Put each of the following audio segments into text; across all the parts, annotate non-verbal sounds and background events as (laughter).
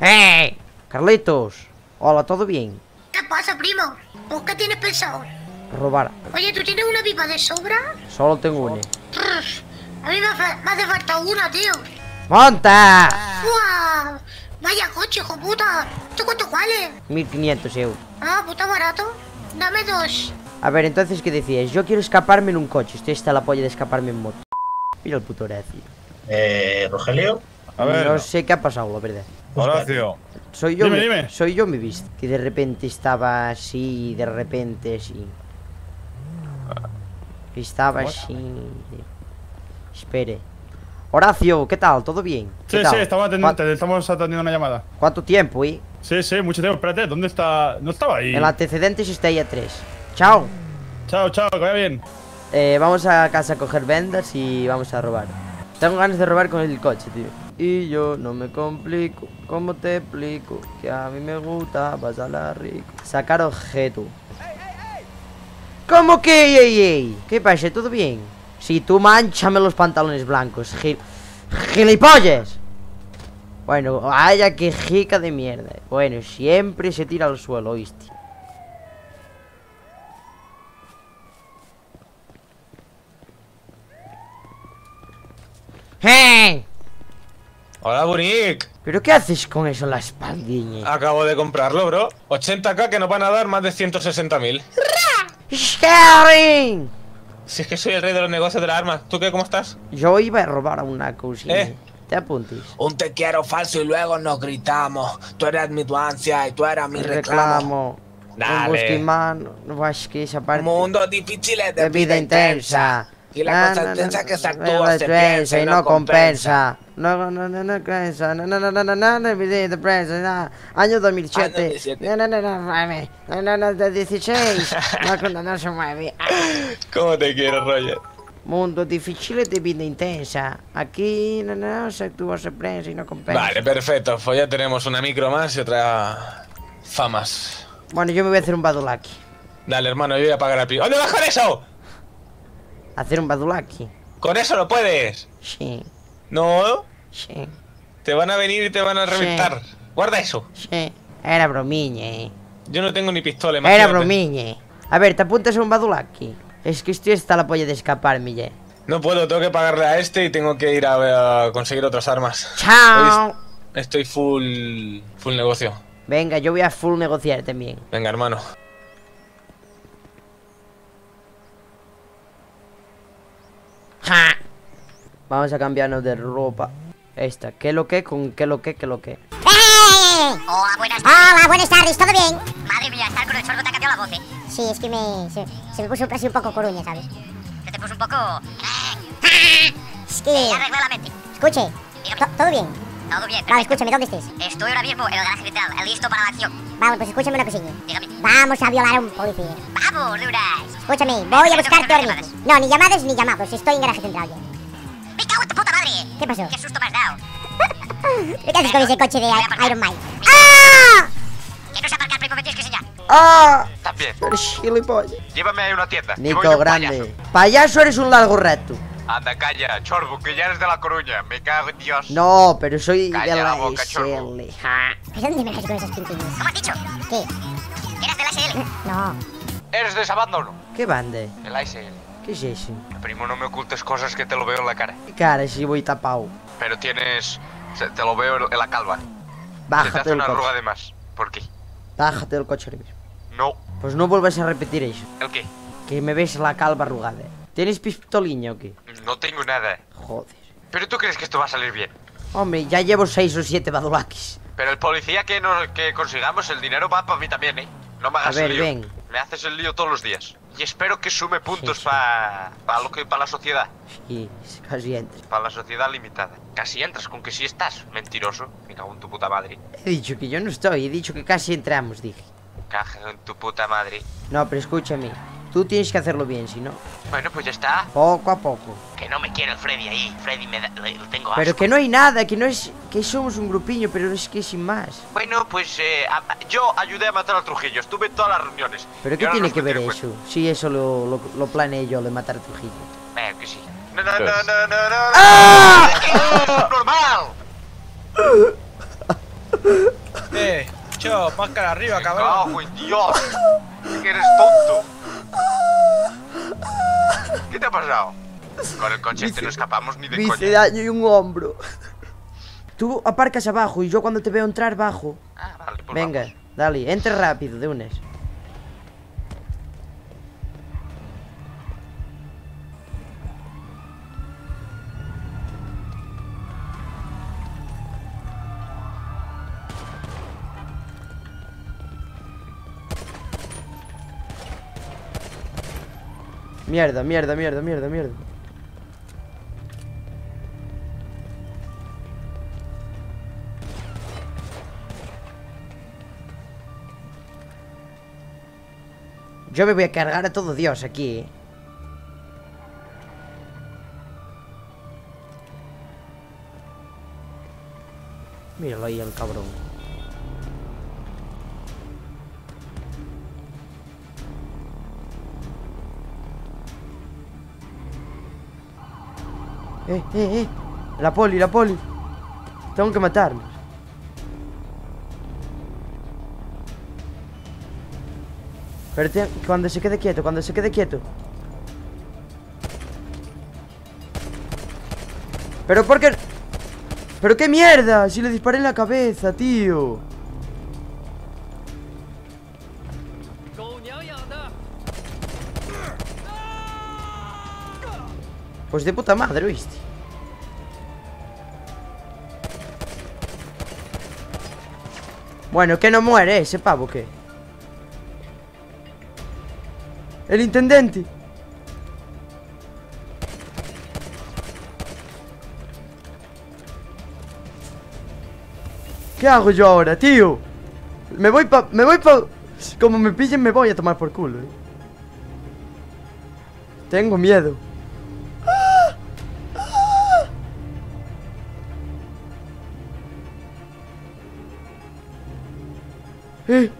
¡Eh! Carlitos. Hola, ¿todo bien? ¿Qué pasa, primo? ¿Vos qué tienes pensado? Robar. Oye, ¿tú tienes una pipa de sobra? Solo tengo una. A mí me, hace- me hace falta una, tío. ¡Monta! ¡Guau! Vaya coche, hijo puta. ¿Esto cuánto vale? 1500 euros. Ah, puta barato. Dame dos. A ver, entonces, ¿qué decías? Yo quiero escaparme en un coche. Estoy hasta la polla de escaparme en moto. Mira el puto Horacio. Eh, Rogelio. A ver, No sé qué ha pasado, la verdad. Horacio. Soy yo, Dime, mi- dime. soy yo mi vista. Que de repente estaba así, de repente así. Estaba así. Espere. Horacio, ¿qué tal? ¿Todo bien? ¿Qué Sí, sí, estamos atendiendo, ¿Cuán- te estamos atendiendo una llamada. ¿Cuánto tiempo, eh? Sí, sí, mucho tiempo. Espérate, ¿dónde está? No estaba ahí. El antecedente está ahí a 3. Chao. Chao, chao, que vaya bien. Eh, vamos a casa a coger vendas y vamos a robar. Tengo ganas de robar con el coche, tío. Y yo no me complico. ¿Cómo te explico? Que a mí me gusta pasarla rico. Sacar objeto. ¿Cómo que? ¿Qué pasa? ¿Todo bien? Si tú manchame los pantalones blancos. Gil... ¡Gilipollas! Bueno, vaya que jica de mierda. Bueno, siempre se tira al suelo, ¿oíste? ¡Hey! Hola, Bonic. ¿Pero qué haces con eso en la espaldiña? Acabo de comprarlo, bro. 80k que nos van a dar más de 160.000. ¡Sharing! Si es que soy el rey de los negocios de las armas. ¿Tú qué? ¿Cómo estás? Yo iba a robar una cocina. ¿Eh? Te apuntes. Un te quiero falso y luego nos gritamos. Tú eres mi ansia y tú eras mi reclamo. Reclamo. Dale. Un. No es que esa parte. Mundo difícil de, de vida intensa. Y la cosa intensa que se actúa, se piensa y no compensa. No, no, no. No, no, no, no, no, no, no, vida de prensa. no. Año 2007. Año 2007. No, no, no, no, nueve. No, no, no, de 16. No, no, no se mueve. ¿Cómo te quiero, Roger? Mundo difícil de vida intensa. Aquí no, no, se actúa, se prensa y no compensa. Vale, perfecto. Pues ya tenemos una micro más y otra famas. Bueno, yo me voy a hacer un badulaki. Dale, hermano, yo voy a pagar a pi. ¿Dónde vas con eso? ¿Hacer un badulaki? Con eso no puedes. Sí, No, sí, te van a venir y te van a Sí. reventar. Guarda eso. sí. Era bromiña, eh. Yo no tengo ni pistola, Era imagínate. bromiña. A ver, ¿te apuntas a un badulaki? Es que estoy hasta la polla de escaparme ya. No puedo, tengo que pagarle a este y tengo que ir a, a conseguir otras armas. ¡Chao! Estoy full. full negocio. Venga, yo voy a full negociar también. Venga, hermano. ¡Ja! Vamos a cambiarnos de ropa. Esta, ¿qué lo que? ¿Con qué lo que? ¿Qué lo que? ¡Eh! Hola, buenas tardes. Hola, buenas tardes, ¿todo bien? Madre mía, estar con el sorbo te ha cambiado la voz, ¿eh? Sí, es que me, se, se me puso así un poco coruña, ¿sabes? Que te puso un poco... Es Eh, que... arregla la mente. Escuche, ¿todo bien? Todo bien, Vale, perfecto. escúchame, ¿dónde estés? Estoy ahora mismo en el garaje central, listo para la acción. Vale, pues escúchame una cosilla. Dígame. Vamos a violar a un policía. ¡Vamos, Duras! Escúchame, voy a buscarte ahora mismo. No, ni llamadas ni llamados, estoy en garaje central ya. ¡Me cago en tu puta madre! ¿Qué pasó? ¡Qué susto me has dado! (laughs) ¿Qué haces con ese coche de. Iron Man? ¡Ah! Que no se aparcar, primo, me tienes que enseñar. ¡Ah! También. Eres gilipollas. Llévame a una tienda. Nico grande. Payaso eres un largo rato. payaso. Anda, calla, chorbo, que ya eres de La Coruña. Me cago en Dios. No, pero soy Calla de la la boca. SL. Ja. ¿A dónde me vas con esas pintillas? ¿Cómo has dicho? ¿Qué? ¿Que eras de la SL? No. ¿Eres de Sabandono? ¿Qué bande? El ASL. ¿Qué es eso? Primo, no me ocultes cosas que te lo veo en la cara. Cara, si voy tapado. Pero tienes... Te lo veo en la calva. Se te Bájate hace una arruga de más. ¿Por qué? Bájate del coche ahora. No. Pues no vuelvas a repetir eso. ¿El qué? Que me ves la calva arrugada. ¿Tienes pistoliña o qué? No tengo nada. Joder. Pero tú crees que esto va a salir bien. Hombre, ya llevo seis o siete badulakis. Pero el policía que, nos, que consigamos, el dinero va para mí también, ¿eh? No me hagas A ver, lío. ven. Me haces el lío todos los días. Y espero que sume puntos Sí, sí. para lo que para la sociedad. Sí, casi entres. Para la sociedad limitada. Casi entras con que sí estás, mentiroso. Me cago en tu puta madre. He dicho que yo no estoy, he dicho que casi entramos, dije. Caja en tu puta madre. No, pero escúchame. Tú tienes que hacerlo bien, si no, Bueno, pues ya está. poco a poco. Que no me quiere el Freddy ahí. Freddy me da, le, tengo Pero asco. que no hay nada, que no es. que somos un grupiño, pero es que sin más. Bueno, pues eh, yo ayudé a matar a Trujillo. Estuve en todas las reuniones. ¿Pero Y qué tiene que ver eso? Sí, eso lo, lo, lo planeé yo, de matar a Trujillo. Eh, que sí. No, no, no, no, no, no. ¡Ah! ¡Es normal! Eh, cho, más cara arriba, cabrón. cago en Dios. Que eres tonto. ¿Qué te ha pasado? (laughs) Con el coche este no escapamos ni de Me hice coña. daño y un hombro. Tú aparcas abajo y yo cuando te veo entrar bajo. Ah, vale, pues Venga, vamos. dale, entra rápido, de unes. Mierda, mierda, mierda, mierda, mierda. Yo me voy a cargar a todo Dios aquí. Míralo ahí el cabrón. Eh, eh, eh. La poli, la poli. Tengo que matarlos. Pero cuando se quede quieto, cuando se quede quieto. Pero por qué... Pero qué mierda, si le disparé en la cabeza, tío. Pues de puta madre, ¿viste? Bueno, que no muere ese pavo, ¿qué? El intendente. ¿Qué hago yo ahora, tío? Me voy pa... Me voy pa... Como me pillen me voy a tomar por culo, eh. Tengo miedo. Eh.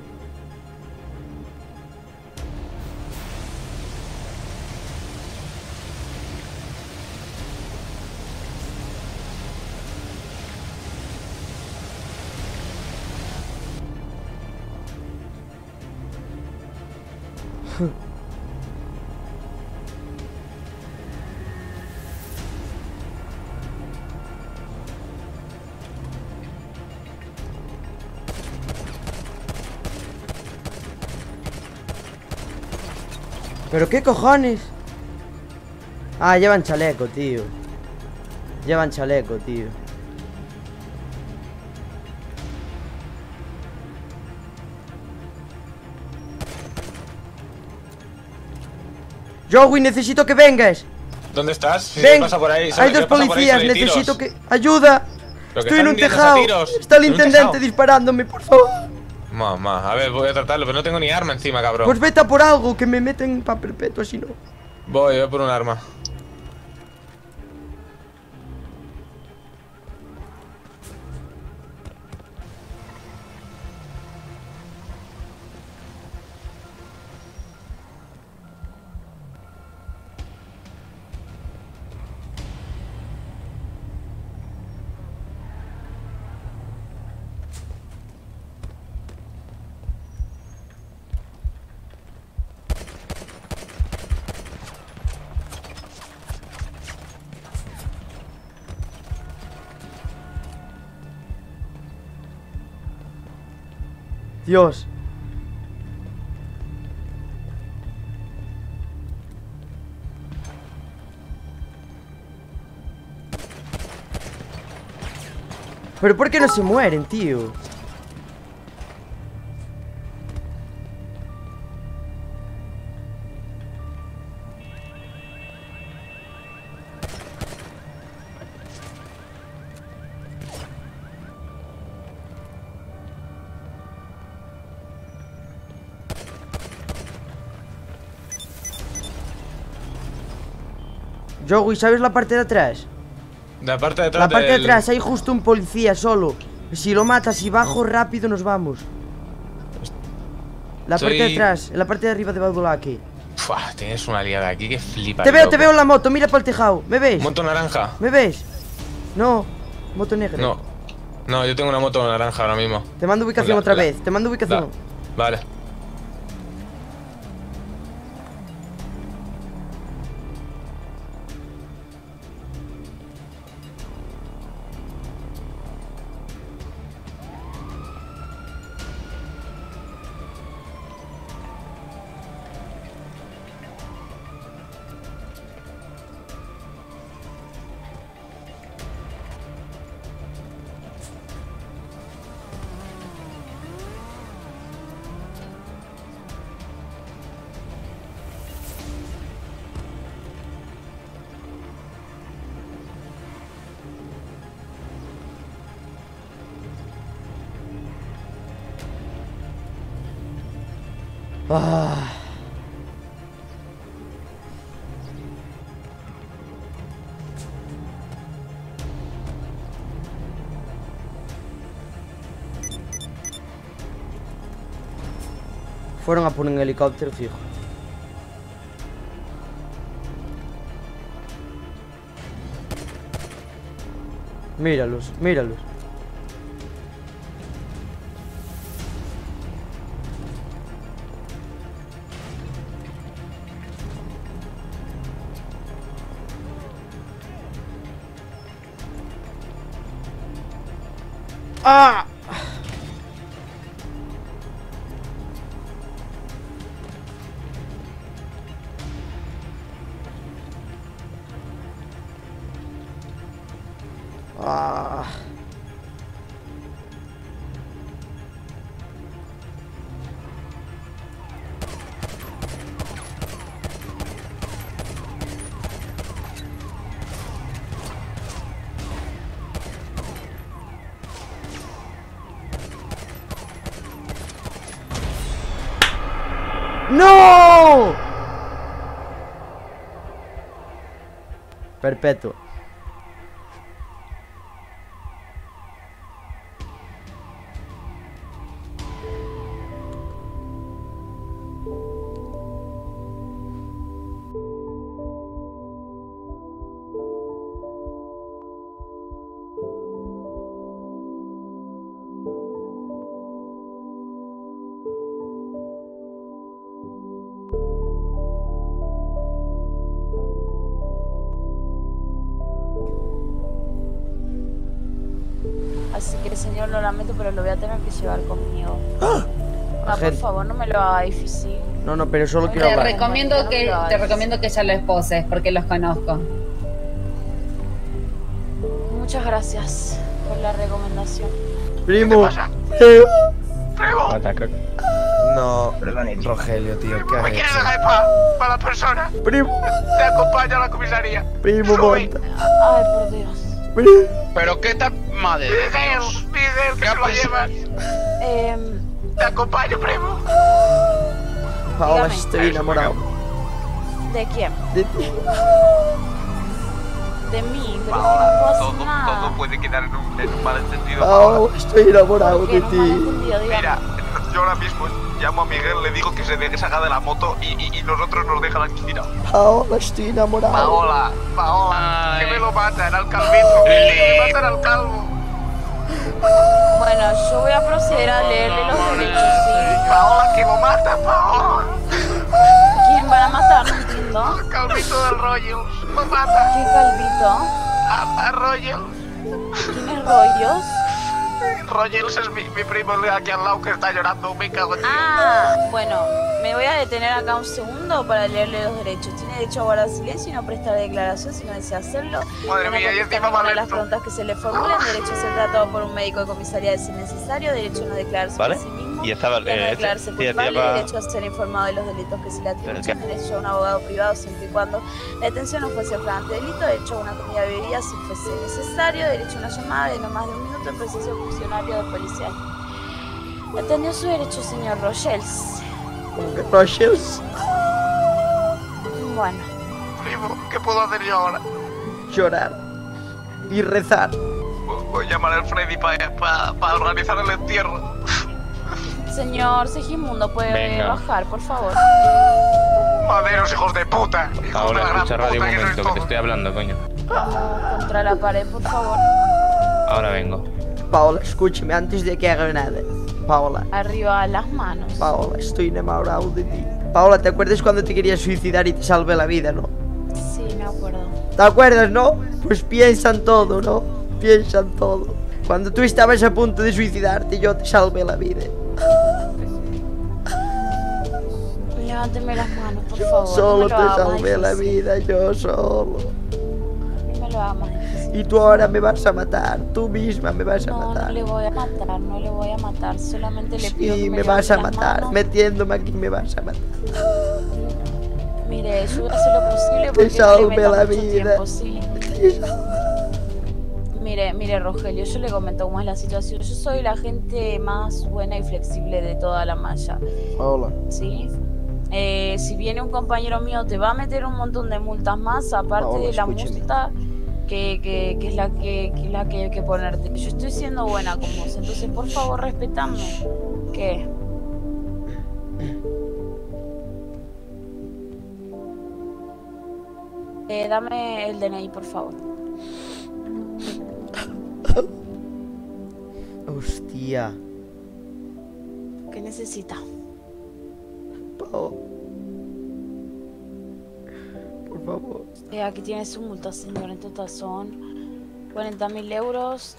¿Pero qué cojones? Ah, llevan chaleco, tío Llevan chaleco, tío Joey, necesito que vengas ¿Dónde estás? Si Ven, pasa por ahí, hay dos policías, tiros. necesito que... ¡Ayuda! Estoy en un tejado. Está el intendente disparándome, por favor Mamá, a ver, voy a tratarlo, pero no tengo ni arma encima, cabrón. Pues vete a por algo, que me meten pa' perpetuo si no Voy, voy por un arma. Dios ¿Pero por qué no se mueren, tío? Joey, ¿sabes la parte de atrás? La parte de atrás La parte de atrás, hay justo un policía solo. Si lo matas y bajo rápido nos vamos. La parte de atrás, en la parte de arriba de Badulaki. Fua, tienes una liada aquí que flipa. Te veo, te veo en la moto, mira para el tejado. ¿Me ves? Moto naranja. ¿Me ves? No, moto negra. No. No, yo tengo una moto naranja ahora mismo. Te mando ubicación La- otra la- vez. Te mando ubicación. La- Vale. Ah. Fueron a por un helicóptero fijo. Míralos, míralos. ¡Ah! Ah. ¡No! Perpetuo. Así que, señor, lo lamento, pero lo voy a tener que llevar conmigo. ¡Ah! Ah, por favor, no me lo haga difícil. No, no, pero solo quiero Te hablar. recomiendo que- te recomiendo que ya lo esposes, porque los conozco. Muchas gracias por la recomendación. Primo. No, Rogelio, tío, ¿qué has ¿Quieres hecho? dejar para pa la persona? Primo. Te acompaño a la comisaría. Primo. Ay, por Dios. Pero qué tal. Madre de Miguel, Dios. Miguel, que te lo llevas. Eh, Te acompaño, primo. Paola, Dígame. estoy enamorado. ¿De quién? De ti. De mí, pero es que no Todo, nada. todo puede quedar en un, en un malentendido. Paola, estoy enamorado ¿Por qué de ti. Mira, yo ahora mismo llamo a Miguel, le digo que se deje sacar de la moto y, y, y nosotros nos dejan aquí tirados. Paola, estoy enamorado. Paola, Paola, Ay. que me lo matan al calvito, que me matan al calvo. Bueno, yo voy a proceder a leerle los derechos, ¿sí? Paola, que lo mata, Paola. ¿Quién van a matar? No entiendo. Al calvito del Royals, lo mata. ¿Qué calvito? A, a Royals. ¿Quién es Rollos? Royals es mi, mi primo aquí al lado que está llorando, me cago en. Ah, bueno, me voy a detener acá un segundo para leerle los derechos. Tiene derecho a guardar silencio y no prestar declaración si no desea hacerlo. Madre No mía, y va de las preguntas que se le formulen. Derecho a ser tratado por un médico de comisaría de ser necesario. Derecho a no declararse ¿Vale? por sí mismo. Y estaba, y a no eh, este- declararse hacía culpable. pa- Derecho a ser informado de los delitos que se le atribuyen. Derecho a un abogado privado siempre y cuando la detención no fuese flagrante delito. Derecho a una comida y bebida si fuese necesario. Derecho a una llamada de no más de un minuto en presencia de un funcionario de policía. Atendió su derecho, señor Rochels. Rochels. Bueno, Primo, ¿qué puedo hacer yo ahora? Llorar. Y rezar. Voy a llamar al Freddy para organizar el entierro. Señor Segimundo, ¿puede Venga. bajar, por favor? Maderos, hijos de puta. Hijos de gran escucha radio un puta que momento, que te estoy hablando, coño. Contra la pared, por favor. Ahora vengo. Paola, escúchame antes de que haga nada. Paola, Arriba las manos. Paola, estoy enamorado de ti. Paola, ¿te acuerdas cuando te querías suicidar y te salvé la vida, no? Sí, me acuerdo. ¿Te acuerdas, no? Pues piensa en todo, ¿no? Piensa en todo. Cuando tú estabas a punto de suicidarte, yo te salvé la vida. Levánteme las manos, por favor. Solo no te salvé la vida, yo solo. No me lo hagas más difícil. Y tú ahora me vas a matar, tú misma me vas a No, no matar. le voy a matar, no le voy a matar. Solamente le pido Sí, que me me vas a matar, manos. metiéndome aquí me vas a matar. Mire, yo voy a hacer lo posible Te porque no le salvé meta la mucho vida. tiempo, sí. Mire, mire, Rogelio, yo le comento cómo es la situación. Yo soy la gente más buena y flexible de toda la malla, Hola. ¿sí? Eh, si viene un compañero mío, te va a meter un montón de multas más, aparte de la escúcheme. multa que, que, que es la que, que es la que hay que ponerte. Yo estoy siendo buena con vos, entonces por favor respetame. ¿Qué? Eh, dame el DNI, por favor. Hostia. ¿Qué necesita? Pao. Eh, aquí tiene su multa, señor. En total son 40 mil euros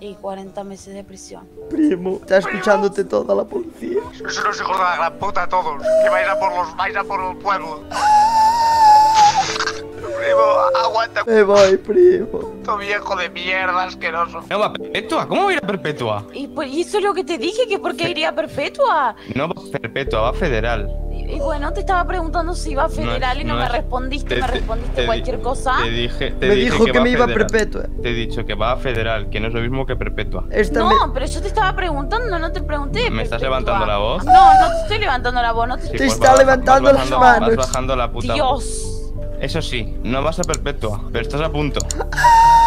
y 40 meses de prisión. Primo, está escuchándote toda la policía. Sois unos hijos de la gran puta todos. Que vais a por los, vais a por el pueblo. Primo, aguanta, Me voy, primo. puto viejo de mierda asqueroso. No va a perpetua. ¿Cómo va a ir a perpetua? Y, pues, y eso es lo que te dije, que por qué iría a perpetua. No va a perpetua, va a federal. Y, bueno, te estaba preguntando si iba a federal es- y no, no me es- respondiste, te- me te- respondiste te cualquier cosa. Te dije, te Me dije dijo que, me iba a perpetua. Te he dicho que va a federal, que no es lo mismo que perpetua. Esta No, me- pero yo te estaba preguntando, no te pregunté. ¿Me estás levantando la voz? No, no te estoy levantando la voz, no te Sí, estoy pues está va- levantando vas las manos. Vas bajando la puta. Dios. Eso sí, no vas a perpetua, pero estás a punto. (laughs)